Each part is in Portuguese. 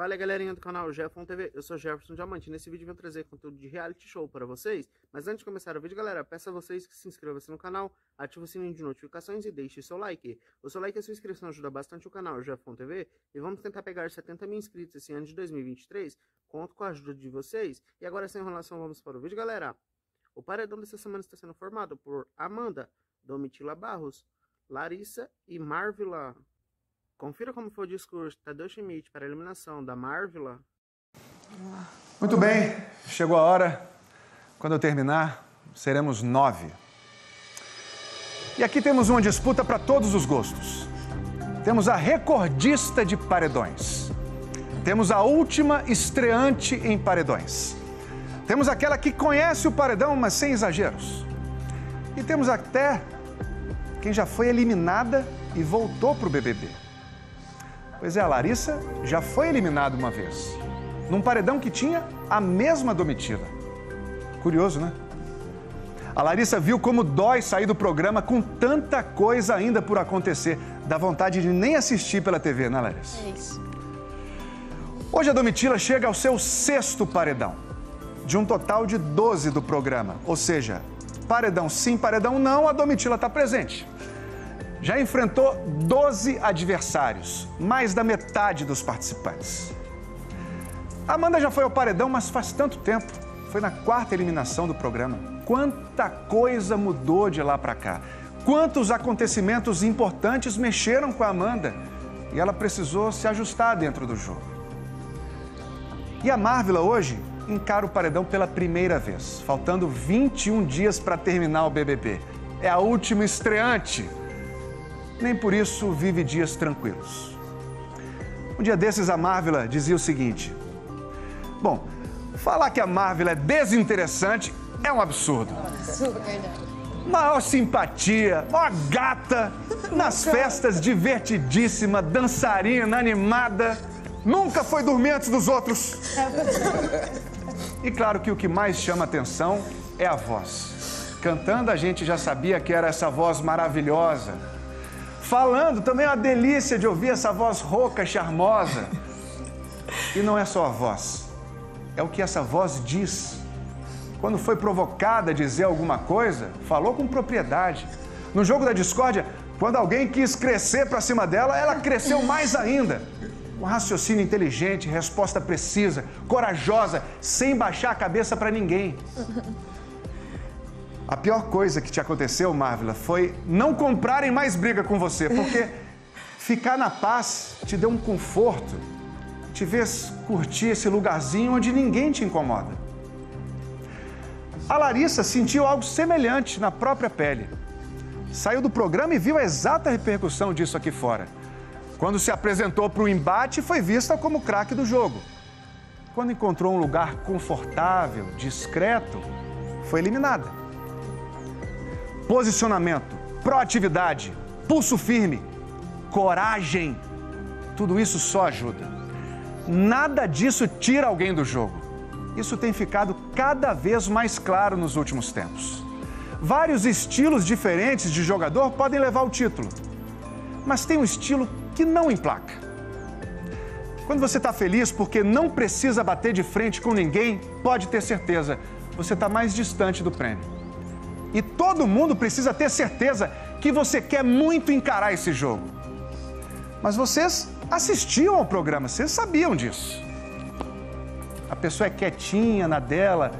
Fala galerinha do canal Jefferson TV, eu sou Jefferson Diamante nesse vídeo eu vou trazer conteúdo de reality show para vocês. Mas antes de começar o vídeo galera, peço a vocês que se inscrevam no canal, ative o sininho de notificações e deixe seu like. O seu like e a sua inscrição ajuda bastante o canal Jefferson TV e vamos tentar pegar 70 mil inscritos esse ano de 2023. Conto com a ajuda de vocês. E agora sem enrolação vamos para o vídeo galera. O paredão dessa semana está sendo formado por Amanda, Domitila Barros, Larissa e Marvila. Confira como foi o discurso de Tadeu Schmidt para a eliminação da Marvila. Muito bem, chegou a hora. Quando eu terminar, seremos nove. E aqui temos uma disputa para todos os gostos. Temos a recordista de paredões. Temos a última estreante em paredões. Temos aquela que conhece o paredão, mas sem exageros. E temos até quem já foi eliminada e voltou para o BBB. Pois é, a Larissa já foi eliminada uma vez, num paredão que tinha a mesma Domitila. Curioso, né? A Larissa viu como dói sair do programa com tanta coisa ainda por acontecer. Dá vontade de nem assistir pela TV, né, Larissa? É isso. Hoje a Domitila chega ao seu sexto paredão, de um total de 12 do programa. Ou seja, paredão sim, paredão não, a Domitila está presente já enfrentou 12 adversários, mais da metade dos participantes. Amanda já foi ao paredão, mas faz tanto tempo. Foi na quarta eliminação do programa. Quanta coisa mudou de lá para cá. Quantos acontecimentos importantes mexeram com a Amanda e ela precisou se ajustar dentro do jogo. E a Marvila hoje encara o paredão pela primeira vez, faltando 21 dias para terminar o BBB. É a última estreante nem por isso vive dias tranquilos. Um dia desses, a Marvila dizia o seguinte: Bom, falar que a Marvila é desinteressante é um absurdo. Maior simpatia, maior gata, nas festas divertidíssima, dançarina, animada. Nunca foi dormir antes dos outros. E claro que o que mais chama atenção é a voz. Cantando, a gente já sabia que era essa voz maravilhosa, Falando também é uma delícia de ouvir essa voz rouca, charmosa. E não é só a voz, é o que essa voz diz. Quando foi provocada a dizer alguma coisa, falou com propriedade. No jogo da discórdia, quando alguém quis crescer para cima dela, ela cresceu mais ainda. Um raciocínio inteligente, resposta precisa, corajosa, sem baixar a cabeça para ninguém. A pior coisa que te aconteceu, Marvila, foi não comprarem mais briga com você, porque ficar na paz te deu um conforto, te vês curtir esse lugarzinho onde ninguém te incomoda. A Larissa sentiu algo semelhante na própria pele. Saiu do programa e viu a exata repercussão disso aqui fora. Quando se apresentou para o embate, foi vista como craque do jogo. Quando encontrou um lugar confortável, discreto, foi eliminada posicionamento, proatividade, pulso firme, coragem. Tudo isso só ajuda. Nada disso tira alguém do jogo. Isso tem ficado cada vez mais claro nos últimos tempos. Vários estilos diferentes de jogador podem levar o título, mas tem um estilo que não emplaca. Quando você está feliz porque não precisa bater de frente com ninguém, pode ter certeza, você está mais distante do prêmio. E todo mundo precisa ter certeza que você quer muito encarar esse jogo. Mas vocês assistiam ao programa, vocês sabiam disso. A pessoa é quietinha na dela,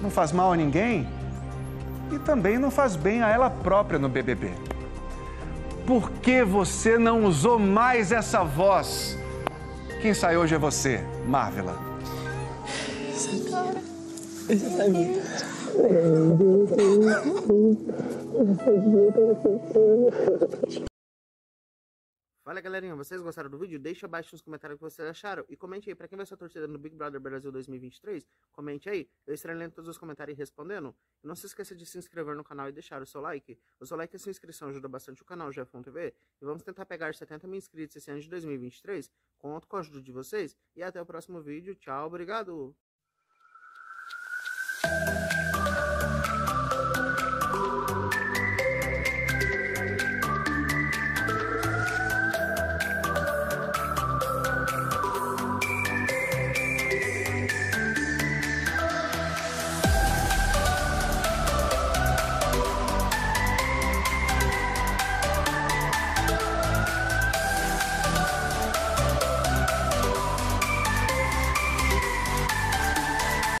não faz mal a ninguém e também não faz bem a ela própria no BBB. Por que você não usou mais essa voz? Quem sai hoje é você, Marvela. Fala galerinha, vocês gostaram do vídeo? Deixa abaixo nos comentários o que vocês acharam e comente aí, pra quem vai ser torcida no Big Brother Brasil 2023, comente aí, eu estarei lendo todos os comentários e respondendo. E não se esqueça de se inscrever no canal e deixar o seu like. O seu like e sua inscrição ajuda bastante o canal Jefon TV e vamos tentar pegar 70 mil inscritos esse ano de 2023. Conto com a ajuda de vocês e até o próximo vídeo. Tchau, obrigado! Bye.